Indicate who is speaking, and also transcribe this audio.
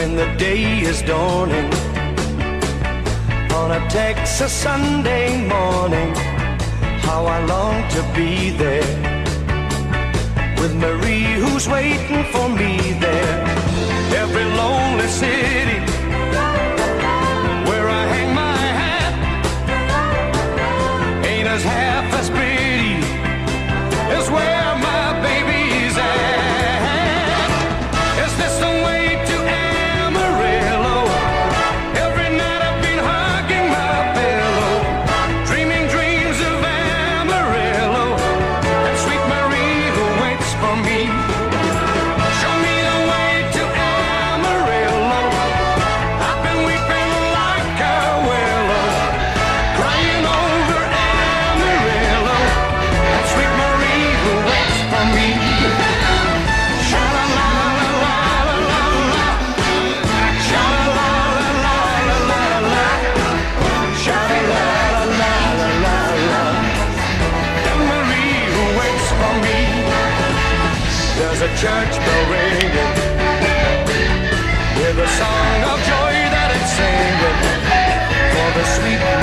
Speaker 1: when the day is dawning on a Texas Sunday morning. How I long to be there with Marie, who's waiting for me there. Every lonely city
Speaker 2: There's a church bell ringing With a song of joy that it's singing For the sweet